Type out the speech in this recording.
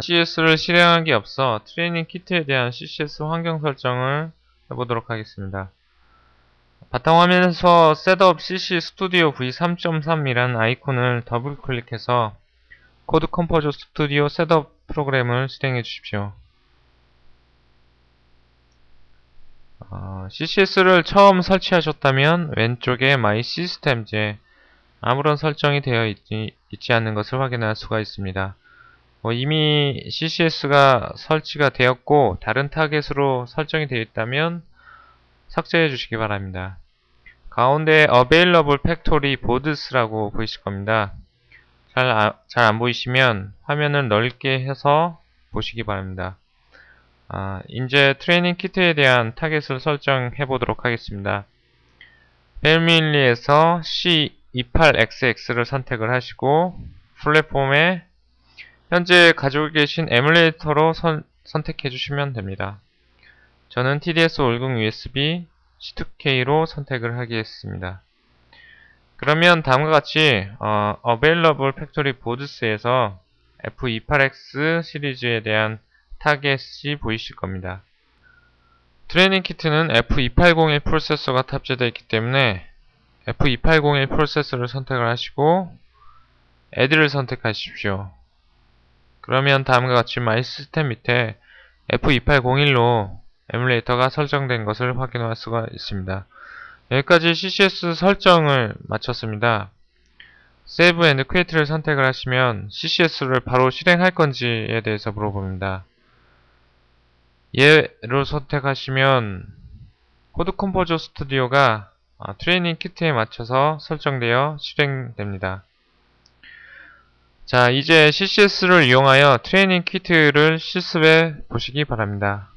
CCS를 실행하기에 앞서 트레이닝 키트에 대한 CCS 환경 설정을 해보도록 하겠습니다. 바탕화면에서 Setup CC Studio v3.3이라는 아이콘을 더블 클릭해서 Code Composer Studio Setup 프로그램을 실행해 주십시오. 어, CCS를 처음 설치하셨다면 왼쪽에 My Systems에 아무런 설정이 되어 있지, 있지 않는 것을 확인할 수가 있습니다. 뭐 이미 CCS가 설치가 되었고 다른 타겟으로 설정이 되어 있다면 삭제해 주시기 바랍니다. 가운데 Available Factory Boards라고 보이실 겁니다. 잘, 아, 잘 안 보이시면 화면을 넓게 해서 보시기 바랍니다. 아, 이제 트레이닝 키트에 대한 타겟을 설정해 보도록 하겠습니다. 펠밀리에서 C28XX 를 선택을 하시고 플랫폼에 현재 가지고 계신 에뮬레이터로 선, 선택해 주시면 됩니다. 저는 TDS50 USB C2K로 선택을 하겠습니다. 그러면 다음과 같이 어, Available Factory Boards에서 F28X 시리즈에 대한 타겟이 보이실 겁니다. 트레이닝 키트는 F2801 프로세서가 탑재되어 있기 때문에 F2801 프로세서를 선택을 하시고 Add를 선택하십시오. 그러면 다음과 같이 My System 밑에 F2801로 에뮬레이터가 설정된 것을 확인할 수가 있습니다. 여기까지 CCS 설정을 마쳤습니다. Save and Quit를 선택을 하시면 CCS를 바로 실행할 건지에 대해서 물어봅니다. 예로 선택하시면 Code Composer Studio가 트레이닝 키트에 맞춰서 설정되어 실행됩니다. 자, 이제 CCS를 이용하여 트레이닝 키트를 실습해 보시기 바랍니다.